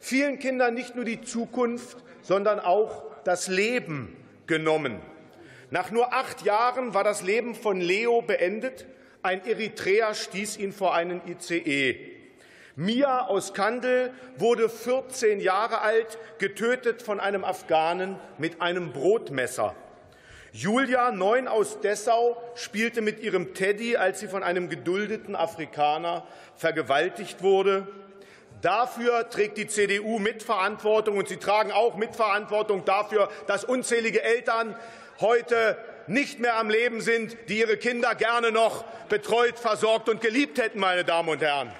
vielen Kindern nicht nur die Zukunft, sondern auch das Leben genommen. Nach nur acht Jahren war das Leben von Leo beendet. Ein Eritreer stieß ihn vor einen ICE. Mia aus Kandel wurde 14 Jahre alt, getötet von einem Afghanen mit einem Brotmesser. Julia, neun aus Dessau, spielte mit ihrem Teddy, als sie von einem geduldeten Afrikaner vergewaltigt wurde. Dafür trägt die CDU Mitverantwortung, und sie tragen auch Mitverantwortung dafür, dass unzählige Eltern heute nicht mehr am Leben sind, die ihre Kinder gerne noch betreut, versorgt und geliebt hätten, meine Damen und Herren.